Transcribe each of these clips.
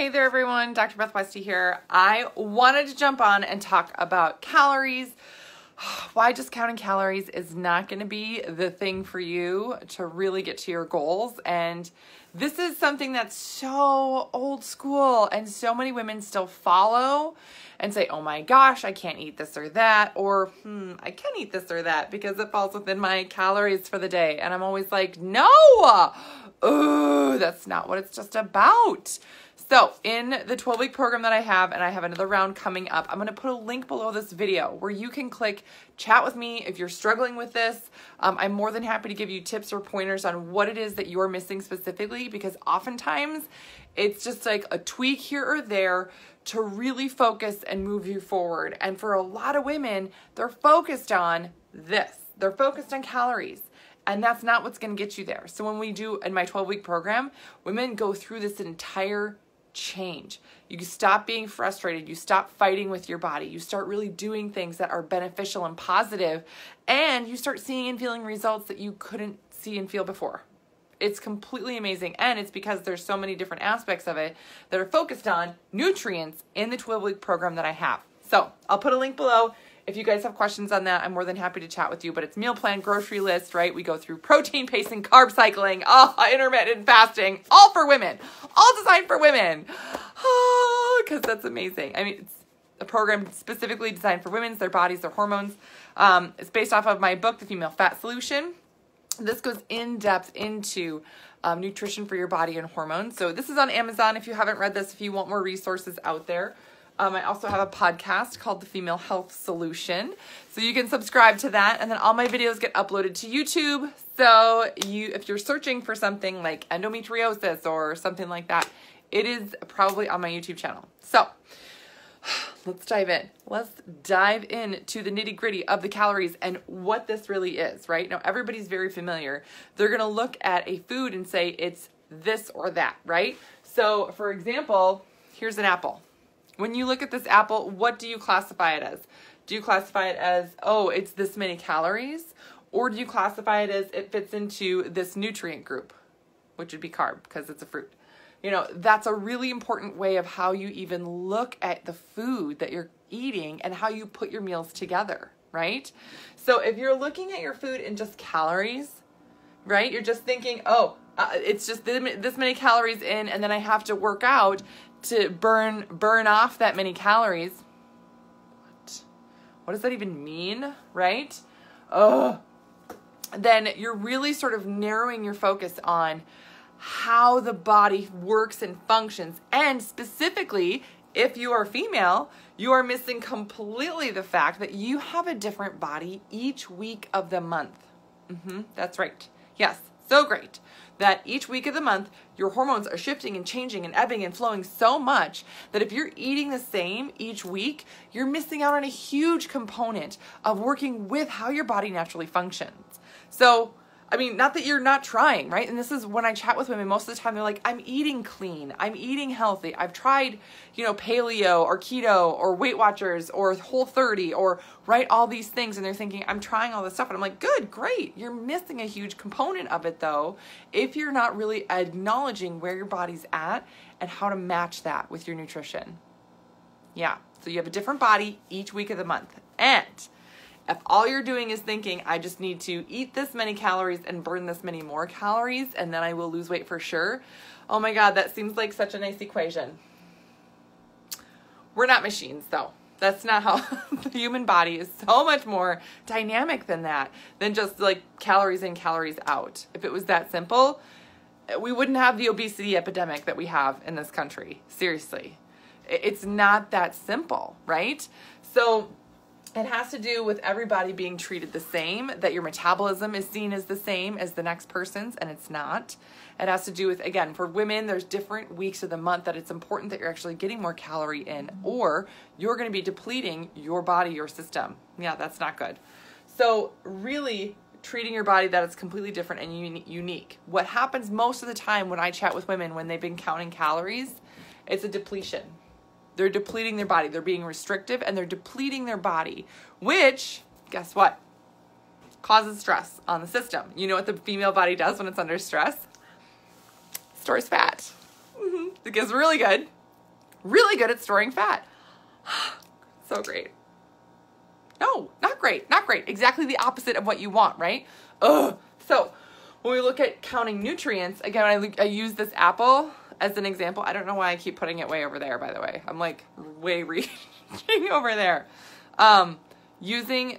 Hey there, everyone. Dr. Beth Westie here. I wanted to jump on and talk about calories. Why just counting calories is not going to be the thing for you to really get to your goals. And this is something that's so old school, and so many women still follow and say, oh my gosh, I can't eat this or that, or hmm, I can eat this or that because it falls within my calories for the day. And I'm always like, no, oh, that's not what it's just about. So, in the 12 week program that I have, and I have another round coming up, I'm gonna put a link below this video where you can click chat with me if you're struggling with this. Um, I'm more than happy to give you tips or pointers on what it is that you're missing specifically because oftentimes it's just like a tweak here or there to really focus and move you forward. And for a lot of women, they're focused on this, they're focused on calories. And that's not what's going to get you there. So, when we do in my 12 week program, women go through this entire change. You stop being frustrated. You stop fighting with your body. You start really doing things that are beneficial and positive, and you start seeing and feeling results that you couldn't see and feel before. It's completely amazing, and it's because there's so many different aspects of it that are focused on nutrients in the 12 week program that I have. So I'll put a link below if you guys have questions on that, I'm more than happy to chat with you. But it's meal plan, grocery list, right? We go through protein pacing, carb cycling, oh, intermittent fasting, all for women, designed for women. Oh, because that's amazing. I mean, it's a program specifically designed for women's, their bodies, their hormones. Um, it's based off of my book, The Female Fat Solution. This goes in depth into um, nutrition for your body and hormones. So this is on Amazon if you haven't read this, if you want more resources out there. Um, I also have a podcast called The Female Health Solution. So you can subscribe to that and then all my videos get uploaded to YouTube. So you if you're searching for something like endometriosis or something like that, it is probably on my YouTube channel. So let's dive in. Let's dive into the nitty gritty of the calories and what this really is, right? Now, everybody's very familiar. They're going to look at a food and say it's this or that, right? So, for example, here's an apple. When you look at this apple, what do you classify it as? Do you classify it as, oh, it's this many calories? Or do you classify it as it fits into this nutrient group, which would be carb because it's a fruit? You know, that's a really important way of how you even look at the food that you're eating and how you put your meals together, right? So if you're looking at your food in just calories, right? You're just thinking, oh, uh, it's just this many calories in, and then I have to work out to burn burn off that many calories. What? What does that even mean, right? Oh. Then you're really sort of narrowing your focus on how the body works and functions and specifically if you are female, you are missing completely the fact that you have a different body each week of the month. Mm-hmm, that's right. Yes, so great that each week of the month, your hormones are shifting and changing and ebbing and flowing so much that if you're eating the same each week, you're missing out on a huge component of working with how your body naturally functions. So, I mean, not that you're not trying, right? And this is when I chat with women, most of the time they're like, I'm eating clean, I'm eating healthy. I've tried, you know, paleo or keto or Weight Watchers or Whole 30 or right all these things. And they're thinking, I'm trying all this stuff. And I'm like, good, great. You're missing a huge component of it though, if you're not really acknowledging where your body's at and how to match that with your nutrition. Yeah. So you have a different body each week of the month. And if all you're doing is thinking, I just need to eat this many calories and burn this many more calories, and then I will lose weight for sure, oh my God, that seems like such a nice equation. We're not machines, though. That's not how the human body is so much more dynamic than that, than just like calories in, calories out. If it was that simple, we wouldn't have the obesity epidemic that we have in this country. Seriously. It's not that simple, right? So, it has to do with everybody being treated the same, that your metabolism is seen as the same as the next person's, and it's not. It has to do with, again, for women, there's different weeks of the month that it's important that you're actually getting more calorie in, or you're going to be depleting your body, your system. Yeah, that's not good. So, really, treating your body that it's completely different and un- unique. What happens most of the time when I chat with women when they've been counting calories, it's a depletion they're depleting their body. They're being restrictive and they're depleting their body, which, guess what? Causes stress on the system. You know what the female body does when it's under stress? Stores fat. Mm-hmm. It gets really good really good at storing fat. so great. No, not great, not great. Exactly the opposite of what you want, right? Ugh. So when we look at counting nutrients, again, I, I use this apple as an example. I don't know why I keep putting it way over there, by the way. I'm like way reaching over there. Um, using,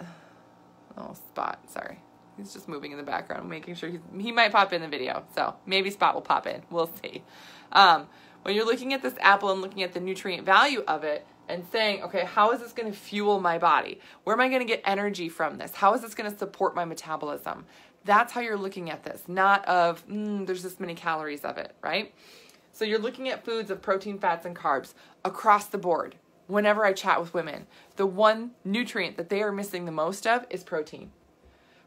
oh, Spot, sorry. He's just moving in the background, making sure he's, he might pop in the video. So maybe Spot will pop in. We'll see. Um, when you're looking at this apple and looking at the nutrient value of it, and saying, okay, how is this going to fuel my body? Where am I going to get energy from this? How is this going to support my metabolism? That's how you're looking at this, not of, mm, there's this many calories of it, right? So you're looking at foods of protein, fats, and carbs across the board. Whenever I chat with women, the one nutrient that they are missing the most of is protein.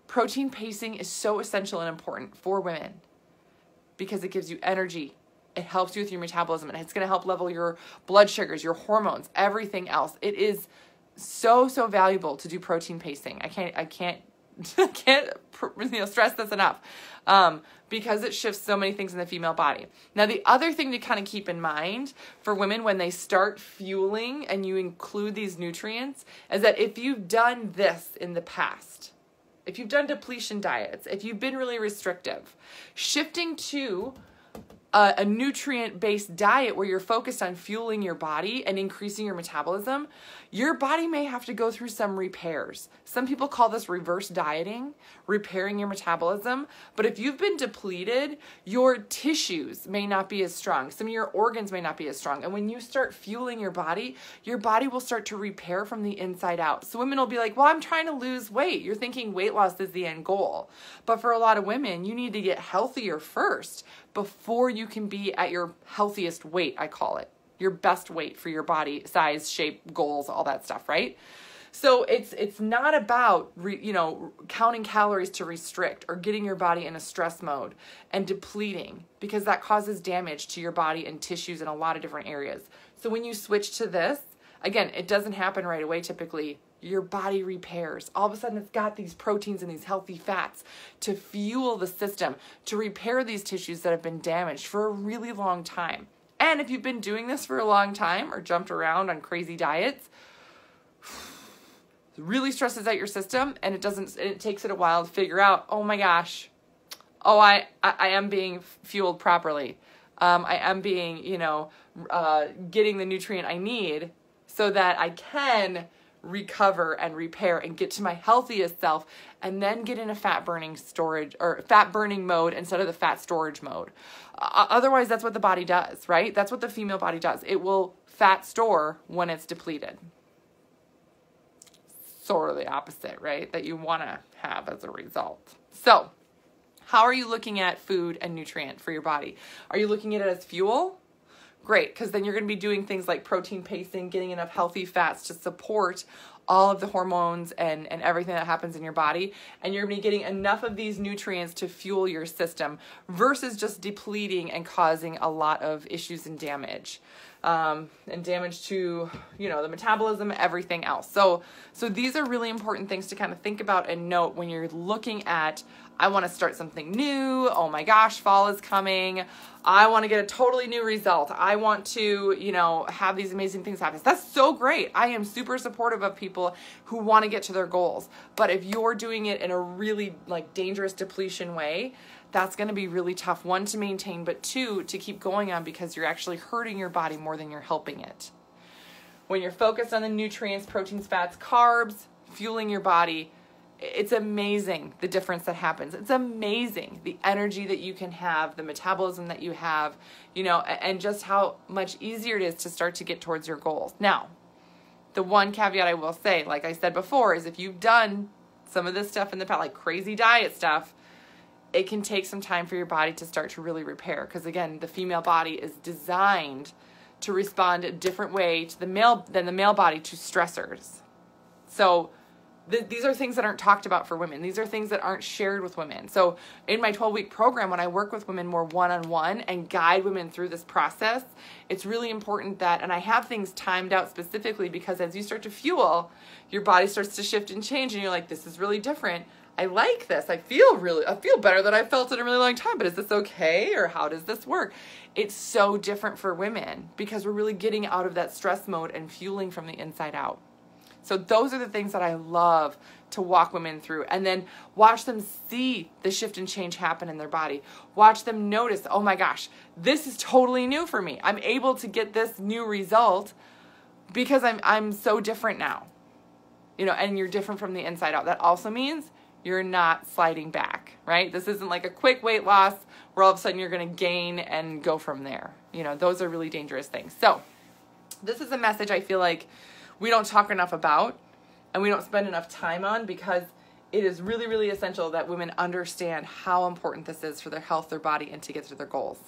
Protein pacing is so essential and important for women because it gives you energy, it helps you with your metabolism and it's going to help level your blood sugars, your hormones, everything else. It is so so valuable to do protein pacing. I can't I can't can't you know stress this enough. Um, because it shifts so many things in the female body. Now, the other thing to kind of keep in mind for women when they start fueling and you include these nutrients is that if you've done this in the past, if you've done depletion diets, if you've been really restrictive, shifting to a, a nutrient based diet where you're focused on fueling your body and increasing your metabolism, your body may have to go through some repairs. Some people call this reverse dieting, repairing your metabolism. But if you've been depleted, your tissues may not be as strong. Some of your organs may not be as strong. And when you start fueling your body, your body will start to repair from the inside out. So women will be like, well, I'm trying to lose weight. You're thinking weight loss is the end goal. But for a lot of women, you need to get healthier first before you can be at your healthiest weight, I call it. Your best weight for your body size, shape, goals, all that stuff, right? So it's it's not about re, you know counting calories to restrict or getting your body in a stress mode and depleting because that causes damage to your body and tissues in a lot of different areas. So when you switch to this, again, it doesn't happen right away typically your body repairs. All of a sudden, it's got these proteins and these healthy fats to fuel the system, to repair these tissues that have been damaged for a really long time. And if you've been doing this for a long time or jumped around on crazy diets, it really stresses out your system and it doesn't it takes it a while to figure out, oh my gosh, oh I, I, I am being fueled properly. Um, I am being, you know, uh, getting the nutrient I need so that I can recover and repair and get to my healthiest self and then get in a fat burning storage or fat burning mode instead of the fat storage mode. Uh, otherwise, that's what the body does, right? That's what the female body does. It will fat store when it's depleted. Sort of the opposite, right? That you want to have as a result. So, how are you looking at food and nutrient for your body? Are you looking at it as fuel? Great because then you're going to be doing things like protein pacing, getting enough healthy fats to support all of the hormones and, and everything that happens in your body. And you're going to be getting enough of these nutrients to fuel your system versus just depleting and causing a lot of issues and damage. Um, and damage to you know the metabolism everything else so so these are really important things to kind of think about and note when you're looking at I want to start something new. Oh my gosh, fall is coming. I want to get a totally new result. I want to, you know, have these amazing things happen. That's so great. I am super supportive of people who want to get to their goals. But if you're doing it in a really like dangerous depletion way, that's going to be really tough one to maintain, but two to keep going on because you're actually hurting your body more than you're helping it. When you're focused on the nutrients, proteins, fats, carbs, fueling your body, it's amazing the difference that happens. It's amazing the energy that you can have, the metabolism that you have, you know, and just how much easier it is to start to get towards your goals. Now, the one caveat I will say, like I said before, is if you've done some of this stuff in the past, like crazy diet stuff, it can take some time for your body to start to really repair. Because again, the female body is designed to respond a different way to the male than the male body to stressors. So th- these are things that aren't talked about for women. These are things that aren't shared with women. So, in my 12 week program, when I work with women more one on one and guide women through this process, it's really important that, and I have things timed out specifically because as you start to fuel, your body starts to shift and change, and you're like, this is really different. I like this. I feel really, I feel better than I felt in a really long time, but is this okay? Or how does this work? It's so different for women because we're really getting out of that stress mode and fueling from the inside out. So those are the things that I love to walk women through and then watch them see the shift and change happen in their body. Watch them notice, oh my gosh, this is totally new for me. I'm able to get this new result because I'm I'm so different now. You know, and you're different from the inside out. That also means you're not sliding back, right? This isn't like a quick weight loss where all of a sudden you're going to gain and go from there. You know, those are really dangerous things. So, this is a message I feel like we don't talk enough about and we don't spend enough time on because it is really, really essential that women understand how important this is for their health, their body, and to get to their goals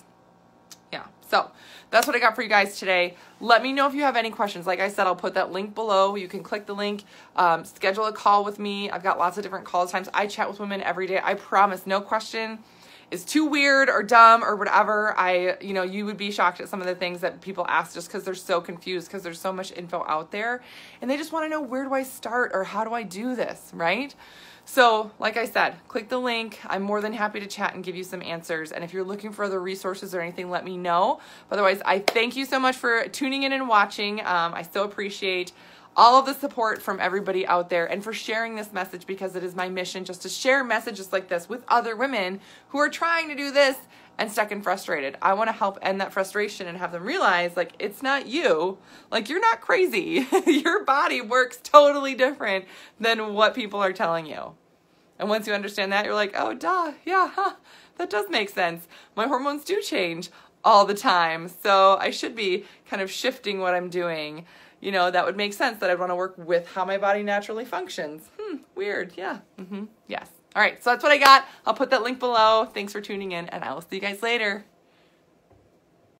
yeah. So that's what i got for you guys today. Let me know if you have any questions. Like i said i'll put that link below. You can click the link. Um, schedule a call with me. I've got lots of different call times. I chat with women every day. I promise no question. Is too weird or dumb or whatever. I you know you would be shocked at some of the things that people ask just because they're so confused because there's so much info out there and they just want to know where do i start or how do i do this right so, like I said, click the link. I'm more than happy to chat and give you some answers. And if you're looking for other resources or anything, let me know. Otherwise, I thank you so much for tuning in and watching. Um, I so appreciate all of the support from everybody out there and for sharing this message because it is my mission just to share messages like this with other women who are trying to do this and stuck and frustrated. I want to help end that frustration and have them realize like it's not you. Like you're not crazy. Your body works totally different than what people are telling you. And once you understand that, you're like, "Oh, duh. Yeah, huh, that does make sense. My hormones do change all the time. So I should be kind of shifting what I'm doing." You know, that would make sense that I'd want to work with how my body naturally functions. Hmm, weird. Yeah. Mhm. Yes. All right, so that's what I got. I'll put that link below. Thanks for tuning in, and I will see you guys later.